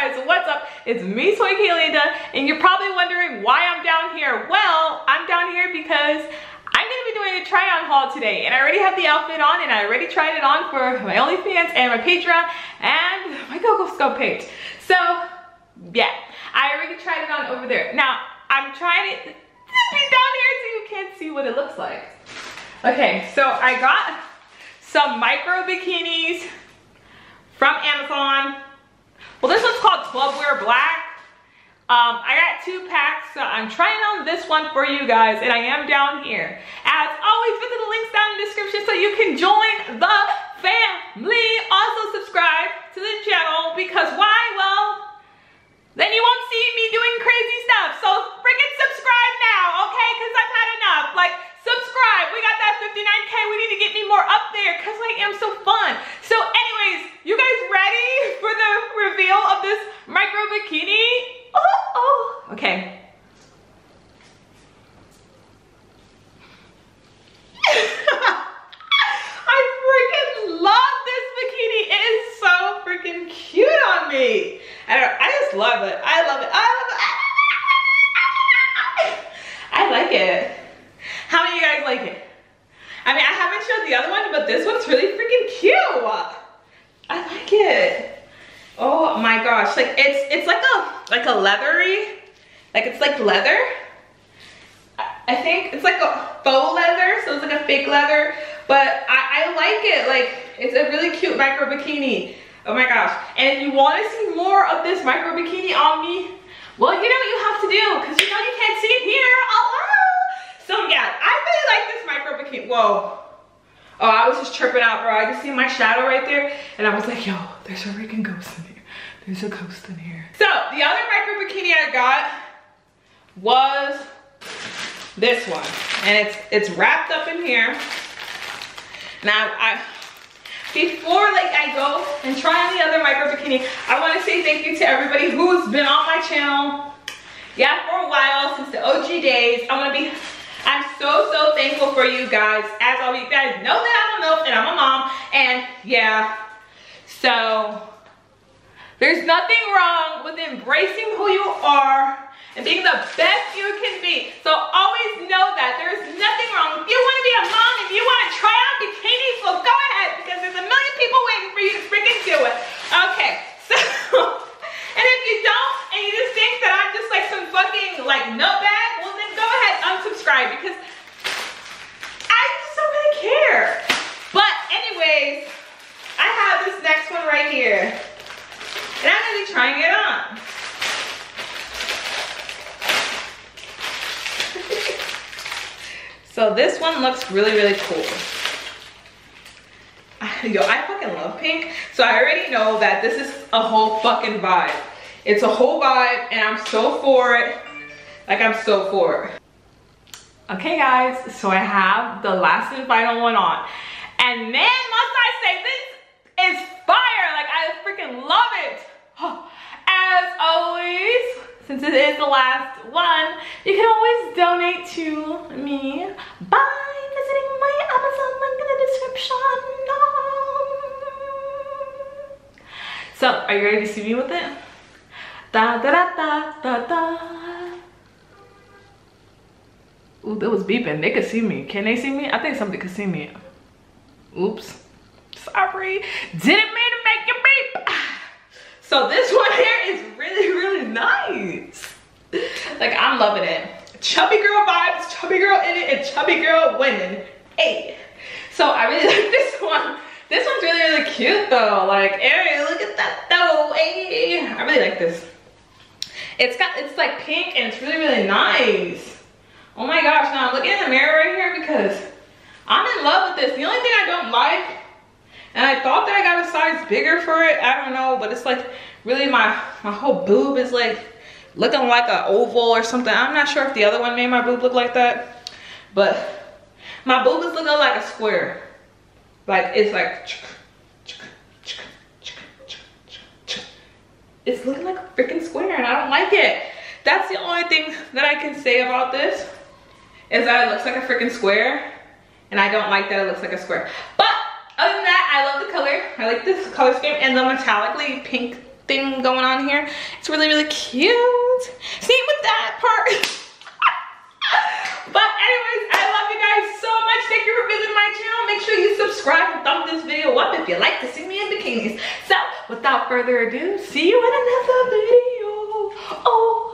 guys, what's up? It's me, Soy Kaylinda, and you're probably wondering why I'm down here. Well, I'm down here because I'm gonna be doing a try on haul today, and I already have the outfit on, and I already tried it on for my OnlyFans and my Patreon and my Google Scope page. So, yeah, I already tried it on over there. Now, I'm trying it to be down here so you can't see what it looks like. Okay, so I got some micro bikinis from Amazon. Well, this one's called Clubwear Black. Um, I got two packs, so I'm trying on this one for you guys, and I am down here. As always, visit the links down in the description so you can join the family. Also subscribe to the channel, because why? Well, then you won't see me doing crazy stuff. So freaking subscribe now, okay? Because I've had enough. Like, subscribe. We got that 59K. We need to get me more up there because I am so fun. So anyways, you guys ready for the reveal of this micro bikini? Oh, oh. Okay. I freaking love this bikini. It is so freaking cute on me. I, don't, I just love it. I love it. I love it. I like it. How many of you guys like it? I mean, I haven't showed the other one, but this one's really freaking cute. I like it. Oh my gosh, like it's it's like a like a leathery, like it's like leather. I think it's like a faux leather, so it's like a fake leather, but I, I like it. Like it's a really cute micro bikini. Oh my gosh. And if you want to see more of this micro bikini on me, well, you know what you have to do, because you know you can't see it here. Oh, ah! So yeah, I really like this micro bikini. Whoa. Oh, I was just tripping out, bro. I just see my shadow right there, and I was like, yo, there's a freaking ghost in here. There's a ghost in here. So the other micro bikini I got was this one, and it's it's wrapped up in here. Now I before like I go and try the other micro bikini, I want to say thank you to everybody who's been on my channel. Yeah, for a while, since the OG days. I want to be, I'm so, so thankful for you guys. As always, you guys know that I'm a MILF and I'm a mom. And yeah, so there's nothing wrong with embracing who you are and being the best you can be. So always know that there's nothing wrong. If you want to be a mom, if you want to try out bikinis, well go ahead because there's a million people waiting for you to freaking do it. Okay, so, and if you don't and you just think that I'm just like some fucking like nutbag, well then go ahead, and unsubscribe because I just don't really care. But anyways, I have this next one right here. Be trying it on. so this one looks really, really cool. Yo, I fucking love pink. So I already know that this is a whole fucking vibe. It's a whole vibe and I'm so for it. Like I'm so for it. Okay guys, so I have the last and final one on. And man, must I say, this is fire. Like I freaking love it. As always, since it is the last one, you can always donate to me by visiting my Amazon link in the description. So, are you ready to see me with it? Da da da da da da. Ooh, that was beeping. They could see me. Can they see me? I think somebody could see me. Oops. Sorry. Didn't mean to make you beep. So this one here is really, really nice. Like, I'm loving it. Chubby girl vibes, chubby girl in it, and chubby girl winning. Hey. So I really like this one. This one's really, really cute though. Like, hey, look at that though. Hey. I really like this. It's got, it's like pink and it's really, really nice. Oh my gosh, now I'm looking in the mirror right here because I'm in love with this. The only thing I don't like, and I thought that I got a size bigger for it, I don't know, but it's like really my, my whole boob is like looking like an oval or something. I'm not sure if the other one made my boob look like that, but my boob is looking like a square. Like it's like, it's looking like a freaking square and I don't like it. That's the only thing that I can say about this is that it looks like a freaking square and I don't like that it looks like a square. But other than that, I love the color. I like this color scheme and the metallically pink thing going on here. It's really, really cute. Same with that part. but anyways, I love you guys so much. Thank you for visiting my channel. Make sure you subscribe and thumb this video up if you like to see me in bikinis. So without further ado, see you in another oh.